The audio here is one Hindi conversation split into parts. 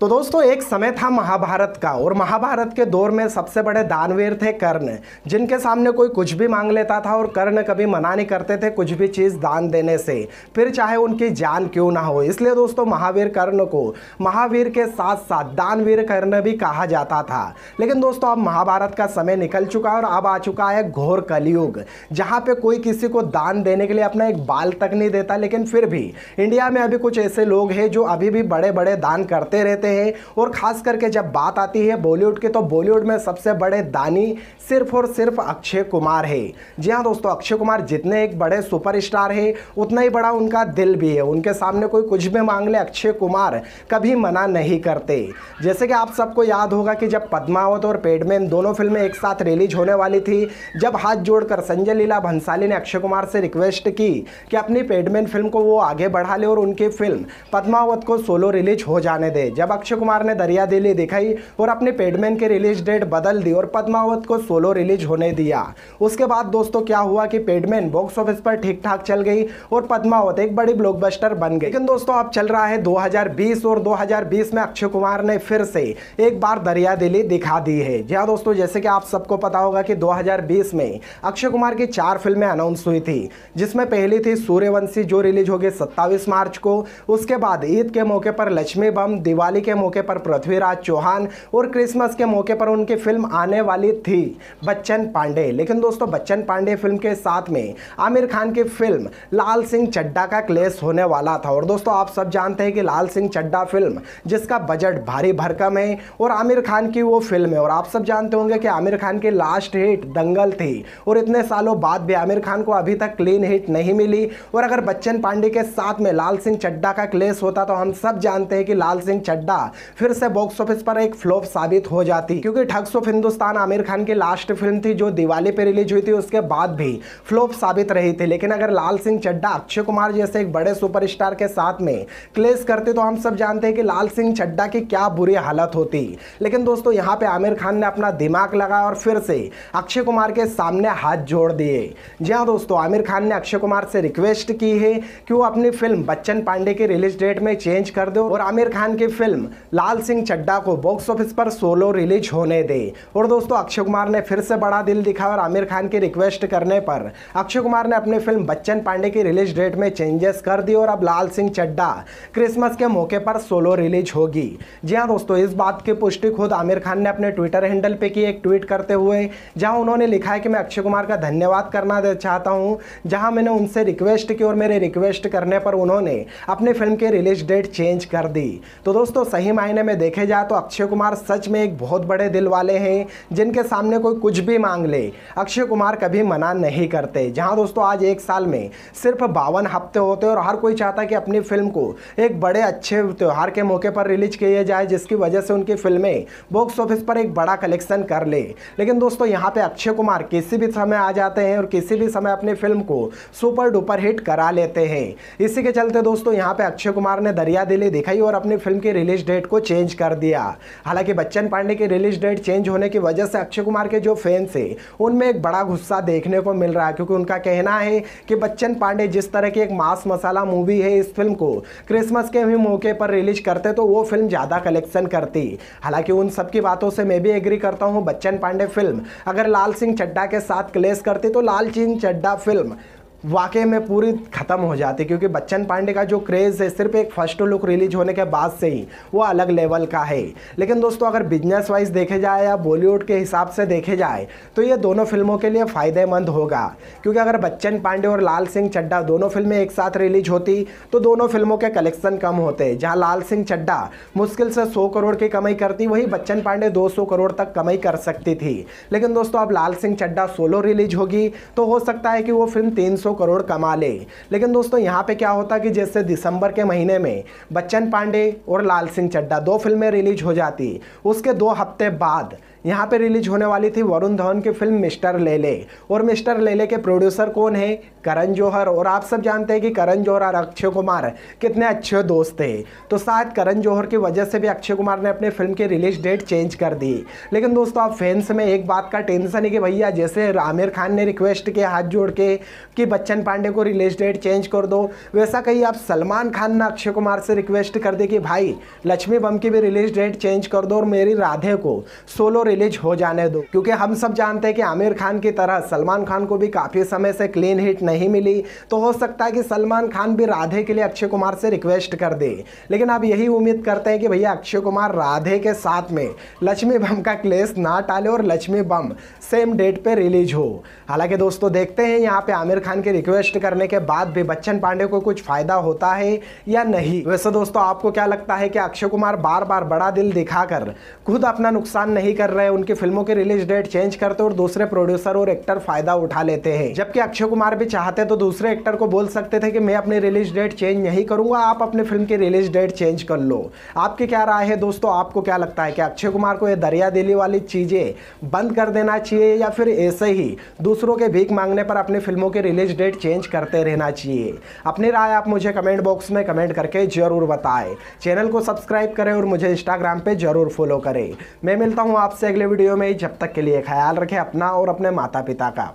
तो दोस्तों, एक समय था महाभारत का और महाभारत के दौर में सबसे बड़े दानवीर थे कर्ण, जिनके सामने कोई कुछ भी मांग लेता था और कर्ण कभी मना नहीं करते थे कुछ भी चीज़ दान देने से। फिर चाहे उनकी जान क्यों ना हो, इसलिए दोस्तों महावीर कर्ण को महावीर के साथ साथ दानवीर कर्ण भी कहा जाता था। लेकिन दोस्तों, अब महाभारत का समय निकल चुका है और अब आ चुका है घोर कलयुग, जहाँ पे कोई किसी को दान देने के लिए अपना एक बाल तक नहीं देता, लेकिन फिर भी इंडिया में अभी कुछ ऐसे लोग हैं जो अभी भी बड़े बड़े दान करते रहते करते हैं और ख़ास करके जब बात आती है बॉलीवुड की तो बॉलीवुड में सबसे बड़े दानी सिर्फ़ और सिर्फ़ अक्षय कुमार है। जी हाँ दोस्तों, अक्षय कुमार जितने एक बड़े सुपरस्टार है, उतना ही बड़ा उनका दिल भी है। उनके सामने कोई कुछ भी मांग ले, अक्षय कुमार कभी मना नहीं करते। जैसे कि आप सबको याद होगा कि जब पद्मावत और पेडमैन दोनों फ़िल्में एक साथ रिलीज़ होने वाली थी, जब हाथ जोड़कर संजय लीला भंसाली ने अक्षय कुमार से रिक्वेस्ट की कि अपनी पेडमैन फ़िल्म को वो आगे बढ़ा ले और उनकी फ़िल्म पद्मावत को सोलो रिलीज़ हो जाने दे। जब अक्षय कुमार ने दरिया दिली दिखाई और अपने पेडमैन की रिलीज़ डेट बदल दी और पद्मावत को सोलो रिलीज़ होने दिया। उसके बाद दोस्तों क्या हुआ कि पेडमैन बॉक्स ऑफ़िस पर ठीक ठाक चल गई और पद्मावत एक बड़ी ब्लॉकबस्टर बन गई। लेकिन दोस्तों अब चल रहा है 2020 और 2020 में अक्षय कुमार ने फिर से एक बार दरिया दिली दिखा दी है। जी हाँ दोस्तों, जैसे कि आप सबको पता होगा कि 2020 में अक्षय कुमार की चार फ़िल्में अनाउंस हुई थी, जिसमें पहली थी सूर्यवंशी, जो रिलीज़ होगी सत्तावीस मार्च को। उसके बाद ईद के मौके पर लक्ष्मी बम, दिवाली के मौके पर पृथ्वीराज चौहान और क्रिसमस के मौके पर उनकी फ़िल्म आने वाली थी, बच्चन पांडे। लेकिन दोस्तों, बच्चन पांडे फ़िल्म के साथ में आमिर खान की फ़िल्म लाल सिंह चड्डा का क्लेश होने वाला था। और दोस्तों, आप सब जानते हैं कि लाल सिंह चड्डा फ़िल्म, जिसका बजट भारी भरकम है, और आमिर खान की वो फ़िल्म है। और आप सब जानते होंगे कि आमिर खान की लास्ट हिट दंगल थी, और इतने सालों बाद भी आमिर खान को अभी तक क्लीन हिट नहीं मिली। और अगर बच्चन पांडे के साथ में लाल सिंह चड्डा का क्लेश होता तो हम सब जानते हैं कि लाल सिंह चड्डा फिर से बॉक्स ऑफ़िस पर एक फ्लॉप साबित हो जाती, क्योंकि ठग्स ऑफ़ हिंदुस्तान आमिर खान की लास्ट फ़िल्म थी जो दिवाली पे रिलीज़ हुई थी, उसके बाद भी फ्लॉप साबित रही थी। लेकिन अगर लाल सिंह चड्डा अक्षय कुमार जैसे एक बड़े सुपरस्टार के साथ में क्लेश करते तो हम सब जानते हैं कि लाल सिंह चड्डा की क्या बुरी हालत होती। लेकिन दोस्तों, यहाँ पे आमिर खान ने अपना दिमाग लगाया और फिर से अक्षय कुमार के सामने हाथ जोड़ दिए। जी हाँ दोस्तों, आमिर खान ने अक्षय कुमार से रिक्वेस्ट की है कि वो अपनी फ़िल्म बच्चन पांडे की रिलीज़ डेट में चेंज कर दो और आमिर खान की फ़िल्म लाल सिंह चड्डा को बॉक्स ऑफ़िस पर सोलो रिलीज़ होने दे। और दोस्तों, अक्षय कुमार ने फिर से बड़ा दिल दिखा और आमिर खान की रिक्वेस्ट करने पर। अक्षय कुमार ने अपनी फ़िल्म बच्चन पांडे की रिलीज़ डेट में चेंजेस कर दी और अब लाल सिंह चड्डा क्रिसमस के मौके पर सोलो रिलीज़ होगी। जी हाँ दोस्तों, इस बात की पुष्टि खुद आमिर खान ने अपने ट्विटर हैंडल पर की एक ट्वीट करते हुए, जहाँ उन्होंने लिखा है कि मैं अक्षय कुमार का धन्यवाद करना चाहता हूँ, जहाँ मैंने उनसे रिक्वेस्ट की और मेरे रिक्वेस्ट करने पर उन्होंने अपनी फ़िल्म की रिलीज़ डेट चेंज कर दी। तो दोस्तों सही मायने में देखे जाए तो अक्षय कुमार सच में एक बहुत बड़े दिल वाले हैं, जिनके सामने कोई कुछ भी मांग ले, अक्षय कुमार कभी मना नहीं करते। जहाँ दोस्तों, आज एक साल में सिर्फ़ बावन हफ़्ते होते और हर कोई चाहता है कि अपनी फ़िल्म को एक बड़े अच्छे त्यौहार के मौके पर रिलीज़ किया जाए, जिसकी वजह से उनकी फ़िल्में बॉक्स ऑफ़िस पर एक बड़ा कलेक्शन कर ले। लेकिन दोस्तों, यहाँ पे अक्षय कुमार किसी भी समय आ जाते हैं और किसी भी समय अपनी फ़िल्म को सुपर डुपर हिट करा लेते हैं। इसी के चलते दोस्तों, यहाँ पे अक्षय कुमार ने दरिया दिली दिखाई और अपनी फ़िल्म की रिलीज़ डेट को चेंज कर दिया। हालाँकि बच्चन पांडे की रिलीज़ डेट चेंज होने की वजह से अक्षय कुमार के जो फैंस है, उनमें एक बड़ा गुस्सा देखने को मिल रहा है, क्योंकि उनका कहना है कि बच्चन पांडे जिस तरह की एक मास मसाला मूवी है इस फ़िल्म को क्रिसमस के भी मौके पर रिलीज़ करते तो वो फ़िल्म ज़्यादा कलेक्शन करती। हालाँकि उन सब की बातों से मैं भी एग्री करता हूँ, बच्चन पांडे फ़िल्म अगर लाल सिंह चड्डा के साथ क्लेश करती तो लाल सिंह चड्डा फ़िल्म वाकई में पूरी ख़त्म हो जाती, क्योंकि बच्चन पांडे का जो क्रेज़ है, सिर्फ़ एक फ़र्स्ट लुक रिलीज़ होने के बाद से ही वो अलग लेवल का है। लेकिन दोस्तों, अगर बिज़नेस वाइज देखे जाए या बॉलीवुड के हिसाब से देखे जाए तो ये दोनों फ़िल्मों के लिए फ़ायदेमंद होगा। क्योंकि अगर बच्चन पांडे और लाल सिंह चड्डा दोनों फ़िल्में एक साथ रिलीज़ होती तो दोनों फ़िल्मों के कलेक्शन कम होते। जहाँ लाल सिंह चड्डा मुश्किल से सौ करोड़ की कमाई करती, वही बच्चन पांडे दो सौ करोड़ तक कमाई कर सकती थी। लेकिन दोस्तों, अब लाल सिंह चड्डा सोलो रिलीज़ होगी तो हो सकता है कि वो फ़िल्म तीन सौ करोड़ कमा ले। लेकिन दोस्तों, यहाँ पे क्या होता कि जैसे दिसंबर के महीने में बच्चन पांडे और लाल सिंह चड्डा दो फ़िल्में रिलीज़ हो जाती। उसके दो हफ़्ते बाद यहाँ पे रिलीज़ होने वाली थी वरुण धवन की फ़िल्म मिस्टर लेले। और मिस्टर लेले के प्रोड्यूसर कौन है? करण जौहर। और आप सब जानते हैं कि करण जौहर और अक्षय कुमार कितने अच्छे दोस्त थे। तो शायद करण जौहर की वजह से भी अक्षय कुमार ने अपने फ़िल्म की रिलीज़ डेट चेंज कर दी। लेकिन दोस्तों, आप फैंस में एक बात का टेंशन है कि भैया, जैसे आमिर खान ने रिक्वेस्ट किया हाथ जोड़ के कि बच्चन पांडे को रिलीज़ डेट चेंज कर दो। वैसा कहीं आप सलमान खान ने अक्षय कुमार से रिक्वेस्ट कर दे कि भाई, लक्ष्मी बम की भी रिलीज़ डेट चेंज कर दो और मेरी राधे को सोलो रिलीज़ हो जाने दो। क्योंकि हम सब जानते हैं कि आमिर खान की तरह सलमान खान को भी काफ़ी समय से क्लीन हिट नहीं मिली। तो हो सकता है कि सलमान खान भी राधे के लिए अक्षय कुमार से रिक्वेस्ट कर दे। लेकिन आप यही उम्मीद करते हैं कि भैया अक्षय कुमार राधे के साथ में लक्ष्मी बम का क्लेस ना टाले और लक्ष्मी बम सेम डेट पर रिलीज़ हो। हालाँकि दोस्तों देखते हैं यहाँ पे आमिर खान की रिक्वेस्ट करने के बाद भी बच्चन पांडे को कुछ फ़ायदा होता है या नहीं? वैसे दोस्तों, आपको क्या लगता है कि अक्षय कुमार बार बार बड़ा दिल दिखाकर खुद अपना नुकसान नहीं कर रहे, उनकी फ़िल्मों की रिलीज़ डेट चेंज करते और दूसरे प्रोड्यूसर और एक्टर फ़ायदा उठा लेते हैं? जबकि अक्षय कुमार भी चाहते तो दूसरे एक्टर को बोल सकते थे कि मैं अपनी रिलीज़ डेट चेंज नहीं करूँगा, आप अपने फ़िल्म की रिलीज़ डेट चेंज कर लो। आपकी क्या राय है दोस्तों? आपको क्या लगता है कि अक्षय कुमार को ये दरिया दिली वाली चीज़ें बंद कर देना चाहिए या फिर ऐसे ही दूसरों के भीख मांगने पर अपनी फ़िल्मों की रिलीज़ डेट चेंज करते रहना चाहिए। अपनी राय आप मुझे कमेंट बॉक्स में कमेंट करके ज़रूर बताएँ। चैनल को सब्सक्राइब करें और मुझे इंस्टाग्राम पे ज़रूर फॉलो करें। मैं मिलता हूँ आपसे अगले वीडियो में। जब तक के लिए ख्याल रखें अपना और अपने माता पिता का।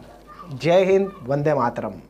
जय हिंद, वंदे मातरम।